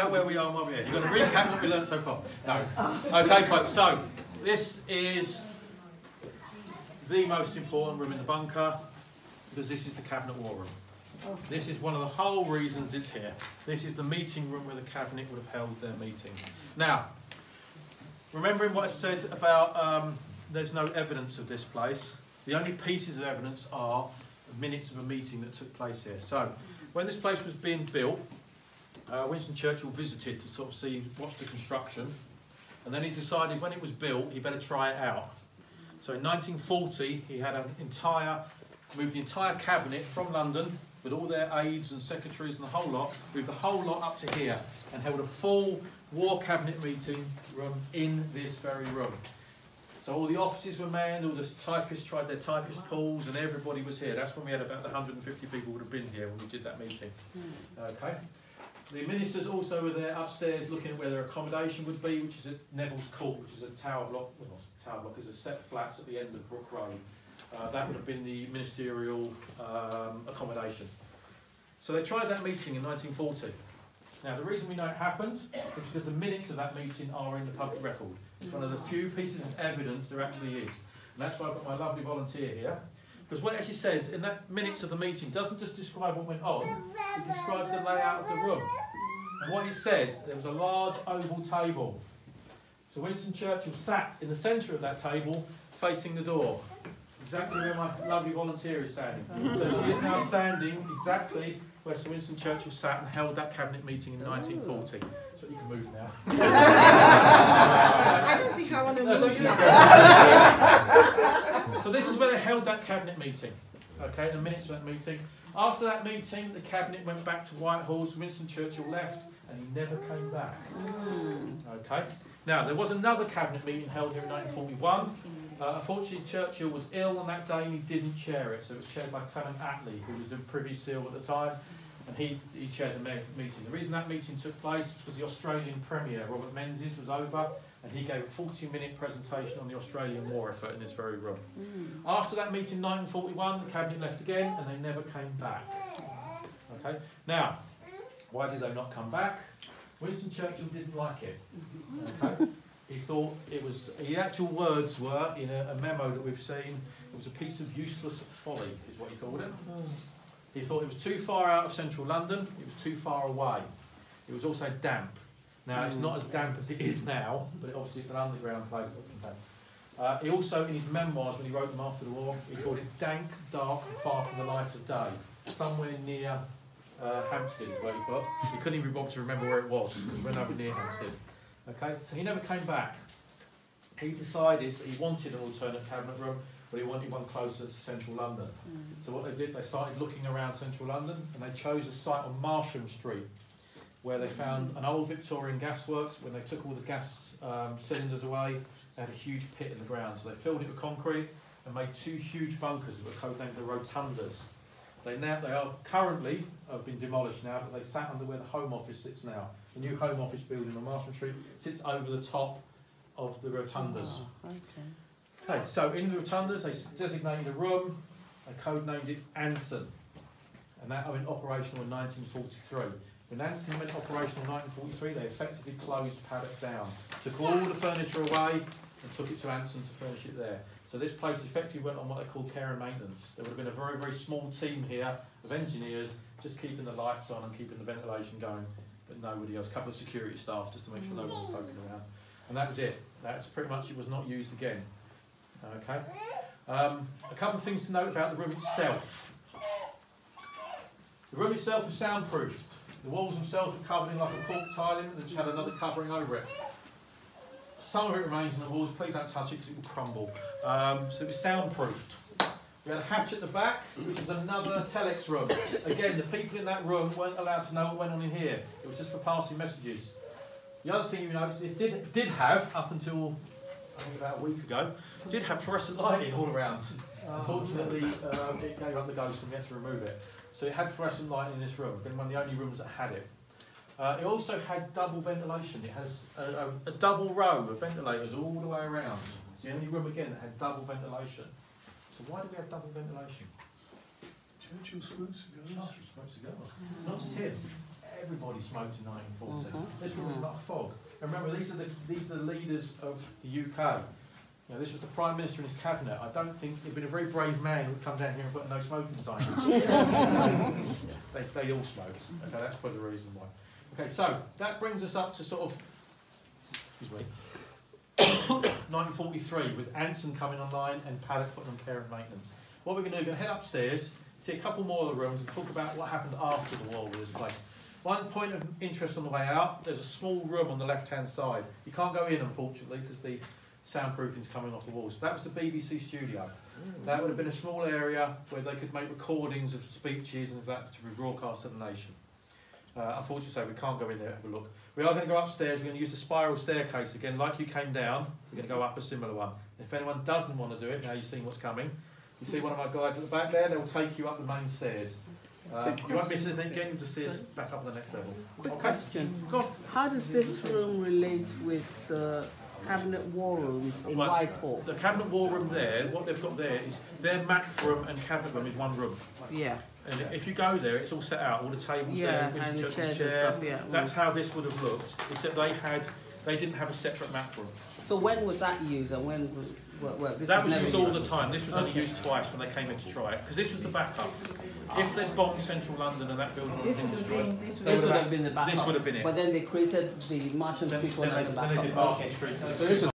About where we are and we're here. You've got to recap what we learned so far. No. Okay, folks, so this is the most important room in the bunker because this is the cabinet war room. This is one of the whole reasons it's here. This is the meeting room where the cabinet would have held their meetings. Now, remembering what I said about um, there's no evidence of this place, the only pieces of evidence are minutes of a meeting that took place here. So, when this place was being built, uh, Winston Churchill visited to sort of see, watch the construction, and then he decided when it was built, he better try it out. So in 1940, he had an entire, moved the entire cabinet from London with all their aides and secretaries and the whole lot, moved the whole lot up to here and held a full war cabinet meeting room in this very room. So all the offices were manned, all the typists tried their typist pools, and everybody was here. That's when we had about 150 people would have been here when we did that meeting. Okay. The ministers also were there upstairs looking at where their accommodation would be, which is at Neville's Court, which is a tower block, well not tower block, is a set flats at the end of Brook Road. Uh, that would have been the ministerial um, accommodation. So they tried that meeting in 1940. Now the reason we know it happened is because the minutes of that meeting are in the public record. It's one of the few pieces of evidence there actually is. And that's why I've got my lovely volunteer here. Because what it actually says in that minutes of the meeting doesn't just describe what went on, it describes the layout of the room. And what it says, there was a large oval table. So Winston Churchill sat in the centre of that table, facing the door. Exactly where my lovely volunteer is standing. So she is now standing exactly where Sir Winston Churchill sat and held that cabinet meeting in 1940. So you can move now. I don't think I want to move. So this is where they held that cabinet meeting. Okay, the minutes of that meeting. After that meeting, the cabinet went back to Whitehall. So Winston Churchill left, and he never came back. Okay. Now there was another cabinet meeting held here in 1941. Uh, unfortunately, Churchill was ill on that day, and he didn't chair it. So it was chaired by Clement Attlee, who was in Privy Seal at the time, and he, he chaired the meeting. The reason that meeting took place was because the Australian Premier, Robert Menzies, was over, and he gave a 40-minute presentation on the Australian war effort in this very room. Mm. After that meeting in 1941, the cabinet left again, and they never came back. Okay. Now, why did they not come back? Winston Churchill didn't like it. Okay. He thought it was. The actual words were in a, a memo that we've seen. It was a piece of useless folly, is what he called it. Mm. He thought it was too far out of central London. It was too far away. It was also damp. Now it's not as damp as it is now, but obviously it's an underground place. Uh, he also, in his memoirs, when he wrote them after the war, he called it dank, dark, and far from the light of day. Somewhere near uh, Hampstead is where he put. He couldn't even be bothered to remember where it was because we're nowhere near Hampstead. Okay, so he never came back. He decided that he wanted an alternate cabinet room, but he wanted one closer to central London. So what they did, they started looking around central London and they chose a site on Marsham Street where they found an old Victorian gasworks. When they took all the gas um, cylinders away, they had a huge pit in the ground. So they filled it with concrete and made two huge bunkers that were codenamed the Rotundas. They now they are currently have been demolished now, but they sat under where the Home Office sits now. The new Home Office building on Marsham Street sits over the top of the Rotundas. Okay, so in the rotundas, they designated a room, they codenamed it Anson, and that went operational in 1943. When Anson went operational in 1943, they effectively closed Paddock down, took all the furniture away, and took it to Anson to furnish it there. So this place effectively went on what they call care and maintenance. There would have been a very, very small team here of engineers just keeping the lights on and keeping the ventilation going, but nobody else. A couple of security staff just to make sure no one was poking around. And that was it. That's pretty much it was not used again. Okay. Um, a couple of things to note about the room itself. The room itself is soundproofed. The walls themselves were covered in like a cork tiling and just had another covering over it. Some of it remains on the walls. Please don't touch it because it will crumble. Um, so it was soundproofed. We had a hatch at the back, which was another telex room. Again, the people in that room weren't allowed to know what went on in here. It was just for passing messages. The other thing you notice, it did, did have, up until I think about a week ago, did have fluorescent lighting all around. Unfortunately, um, it gave up the ghost and we had to remove it. So it had fluorescent lighting in this room, been one of the only rooms that had it. Uh, it also had double ventilation. It has a, a, a double row of ventilators all the way around. It's the only room again that had double ventilation. So why do we have double ventilation? Churchill smokes cigars. Churchill smokes cigars. Not just him. Everybody smoked in 1940. Mhm. This would have been like fog. And remember, these are the these are the leaders of the UK. You know, this was the Prime Minister and his cabinet. I don't think he'd been a very brave man who would come down here and put no smoking sign. they, they all smoked. Okay, that's probably the reason why. Okay, so that brings us up to sort of, excuse me, 1943 with Anson coming online and Paddock putting on care and maintenance. What we're going to do, we're going to head upstairs, see a couple more of the rooms and talk about what happened after the war with this place. One point of interest on the way out, there's a small room on the left-hand side. You can't go in, unfortunately, because the soundproofing's coming off the walls. That was the BBC studio. That would have been a small area where they could make recordings of speeches and that to be broadcast to the nation. Uh, unfortunately, so we can't go in there and have a look. We are going to go upstairs. We're going to use the spiral staircase again, like you came down. We're going to go up a similar one. If anyone doesn't want to do it, now you've seen what's coming. You see one of our guides at the back there. They'll take you up the main stairs. Uh, you won't miss anything again. You'll just see us back up to the next level. Quick Okay. question. Go on. How does this room relate with the cabinet war rooms in Whitehall? The cabinet war room there, what they've got there is their map room and cabinet room is one room. Yeah, And if you go there, it's all set out, all the tables yeah, there, and the Churchill's chairs and chair. stuff, yeah. That's how this would have looked, except they had, they didn't have a separate map room. So when was that used and when, was- well, well, this That was used all the time. This was only used twice when they came in to try it, because this was the backup. If they'd bombed central London and that building would This have been destroyed, been, this would This would would have- have been the backup. this would have been it. But then they created the Marsham then, Street one as they, the then they backup. did Market Okay. Street. So this was